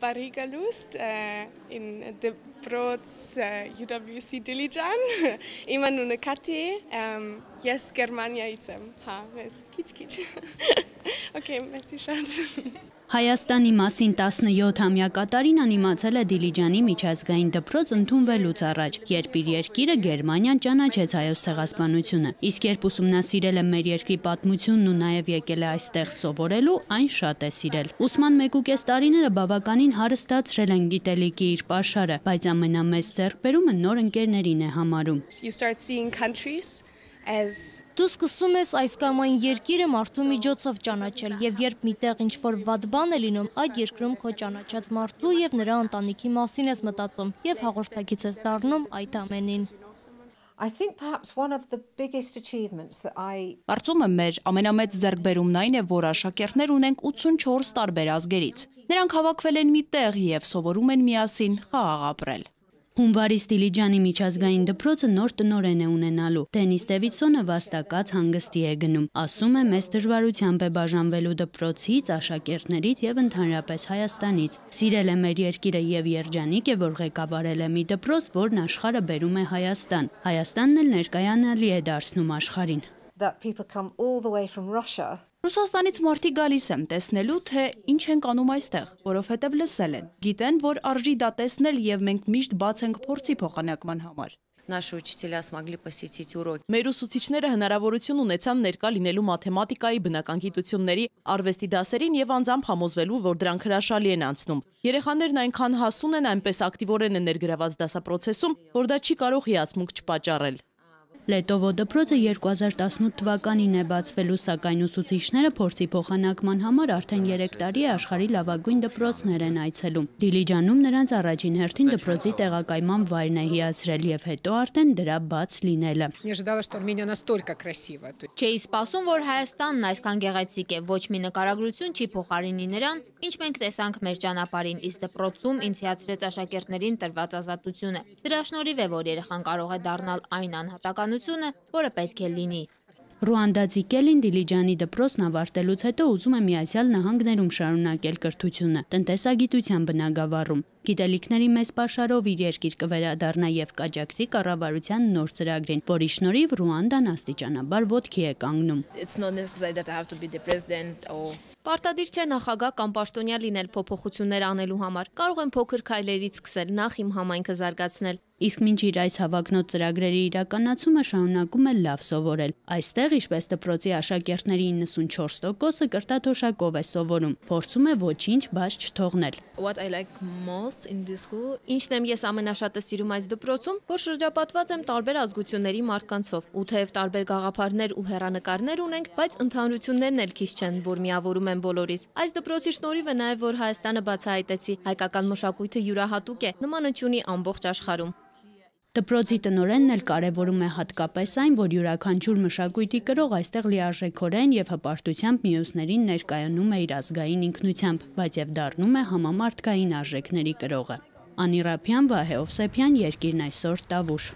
Barriga Lust äh, in de Brots äh, UWC Dilijan. Immer nur eine Kati. Germania item. Ha, es kiç kiç. okay, merci շատ։ Հայաստանի մասին 17-ամյա կատարին իմացել է Դիլիջանի միջազգային դպրոց ընդունվելուց առաջ, երբ իր երկիրը Գերմանիան ճանաչեց հայոց ցեղասպանությունը։ Իսկ երբ ուսումնասիրել է մեր երկրի պատմությունն ու նաև եկել է այստեղ սովորելու, այն շատ է սիրել։ Ուսման 1.5 տարիները բավականին հարստացրել են գիտելիքի իր pašարը, բայց ամենամեծ ձեռքբերումը նոր ընկերներին է համարում։ You start seeing countries as Դու սկսում ես այս կամ այն երկիրը մարդու միջոցով ճանաչել եւ երբ միտեղ ինչ որ վատ բան է լինում, այդ երկրում քո ճանաչած մարդու եւ նրա ընտանիքի մասին ես մտածում եւ հաղորդակից ես դառնում այդ ամենին։ I think perhaps one of the biggest achievements that I Կարծում եմ մեր ամենամեծ ձեռքբերումն այն է, որ աշակերտներ ունենք 84 տարբեր ազգերից։ Նրանք հավաքվել են մի տեղ եւ սովորում են միասին խաղաղ ապրել։ Հունվարի Ստիլիջանի միջազգային դպրոցը նոր տնորեն է ունենալու։ Դենիս Դեվիդսոնը վաստակած հանգստի է գնում։ Ասում է, մեծ դժվարությամբ է բաժանվելու դպրոցից, աշակերտներից եւ ընդհանրապես Հայաստանից։ Սիրել է մեր երկիրը եւ երջանիկ է, որ ղեկավարել է մի դպրոց, որն աշխարհը բերում է Հայաստան։ Հայաստանն էլ ներկայանալի է դարձնում աշխարհին that people come all the way from Russia Ռուսաստանից մարդիկ գալիս են տեսնելու, թե ինչ են անում այստեղ, որովհետև լսել են։ Գիտեն, որ արժի դա տեսնել եւ մենք միշտ բաց ենք փորձի փոխանակման համար։ Наши учителя смогли посетить уроки. Մեր ուսուցիչները հնարավորություն ունեցան ներկա լինելու մաթեմատիկայի, բնական գիտությունների, արվեստի դասերին եւ անձամբ համոզվելու, որ դրանք հրաշալի են անցնում։ Երեխաներն այնքան հասուն են, այնպես ակտիվորեն են ներգրաված դասապրոցեսում, որ դա չի կարող հիացմունք չպատճառել։ Լետովո դպրոցը 2018 թվականին է բացվելու, սակայն ուսուցիչները փորձի փոխանակման համար արդեն 3 տարի է աշխարհի լավագույն դպրոցներ են այցելում։ Դիլիջանում նրանց առաջին հերթին դպրոցի տեղակայման վայրն է հիացրել եւ հետո արդեն դրա բաց լինելը։ Չէի սպասում, որ Հայաստանն այսքան գեղեցիկ է, ոչ մի նկարագրություն չի փոխարինի նրան, ինչ մենք տեսանք մեր ճանապարհին, իսկ դպրոցում ինձ հիացրեց աշակերտներին տրված ազատությունը։ Դրա շնորհիվ է, որ երեխան կարող է դառնալ այն անհատականությունը որը պետք է լինի։ Ռուանդացի Կելին Դիլիջանի դպրոցն ավարտելուց հետո ուզում է Միացյալ Նահանգներում շարունակել կրթությունը, տնտեսագիտության բնագավառում։ Գիտելիքների մեծ pašարով իր երկիր կվերադառնա եւ կաջակցի կառավարության նոր ծրագրին, որի շնորհիվ Ռուանդան աստիճանաբար ոտքի է կանգնում։ It's not necessary that I have to be the president or Պարտադիր չէ նախագահ կամ պաշտոնյա լինել փոփոխություններ անելու համար։ Կարող են փոքր քայլերից սկսել, նախ իմ համայնքը զարգացնել։ Իսկ մինչ իր այս հավակնոտ ծրագրերի իրականացումը շարունակում է լավ սովորել։ Այստեղ, ինչպես դպրոցի աշակերտների 94%-ը կրտաթոշակով է սովորում, փորձում է ոչինչ բաց չթողնել։ what I like most in this school. Ինչն եմ ես ամենաշատը սիրում այս դպրոցում, որ շրջապատված եմ տարբեր ազգությունների մարդկանցով։ Ու թեև տարբեր գաղափարներ ու հերանեկարներ ունենք, բայց ընդհանրություններն էլ քիչ չեն, որ միավորում են բոլորիս։ Այս դպրոցի շնորհիվ է նաև որ Հայաստանը բացահայտեցի, հայկական մշակույթը յուրահատուկ է, նմանությունի ամբողջ աշխարհում։ Դպրոցի տնորենն էլ կարևորում է հատկապես այն, որ յուրաքանչյուր մշակույթի կրող այստեղ լիարժեքորեն եւ հպարտությամբ մյուսներին ներկայանում է իր ազգային ինքնությամբ, բայց եւ դառնում է համամարտկային արժեքների կրողը։ Անի Ռափյան, Վահե Օվսեփյան, Երկիրն այսօր, Տավուշ։